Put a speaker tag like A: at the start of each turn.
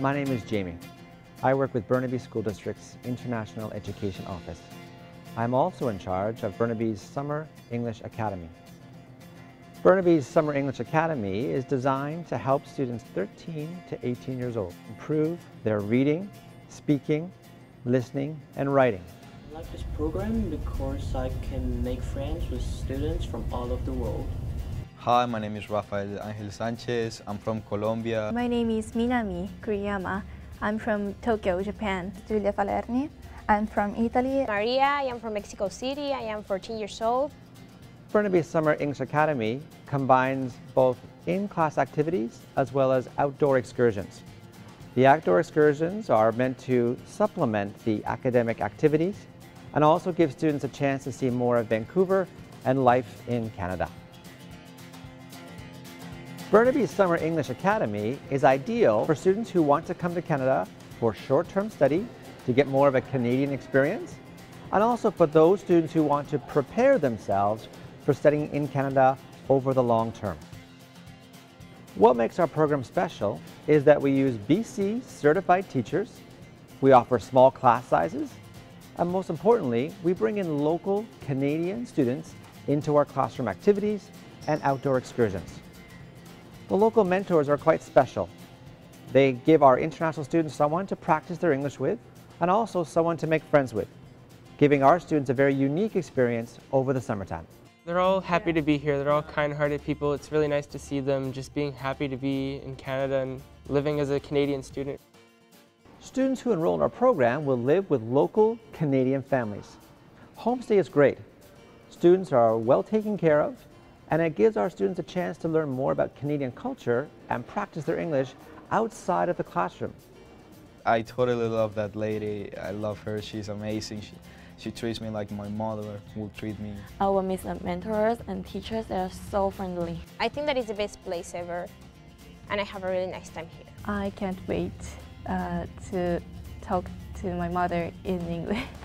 A: My name is Jamie. I work with Burnaby School District's International Education Office. I'm also in charge of Burnaby's Summer English Academy. Burnaby's Summer English Academy is designed to help students 13 to 18 years old improve their reading, speaking, listening, and writing.
B: I like this program because I can make friends with students from all over the world.
C: Hi, my name is Rafael Angel Sanchez. I'm from Colombia.
D: My name is Minami Kuriyama. I'm from Tokyo, Japan.
E: Giulia Falerni. I'm from Italy.
F: Maria, I am from Mexico City. I am 14 years old.
A: Burnaby Summer English Academy combines both in-class activities as well as outdoor excursions. The outdoor excursions are meant to supplement the academic activities and also give students a chance to see more of Vancouver and life in Canada. Burnaby's Summer English Academy is ideal for students who want to come to Canada for short-term study to get more of a Canadian experience, and also for those students who want to prepare themselves for studying in Canada over the long term. What makes our program special is that we use BC certified teachers, we offer small class sizes, and most importantly, we bring in local Canadian students into our classroom activities and outdoor excursions. The local mentors are quite special. They give our international students someone to practice their English with and also someone to make friends with, giving our students a very unique experience over the summertime.
G: They're all happy to be here. They're all kind-hearted people. It's really nice to see them just being happy to be in Canada and living as a Canadian student.
A: Students who enroll in our program will live with local Canadian families. Homestay is great. Students are well taken care of and it gives our students a chance to learn more about Canadian culture and practice their English outside of the classroom.
C: I totally love that lady. I love her. She's amazing. She, she treats me like my mother would treat me.
H: Our miss mentors and teachers they are so friendly.
F: I think that is the best place ever, and I have a really nice time here.
D: I can't wait uh, to talk to my mother in English.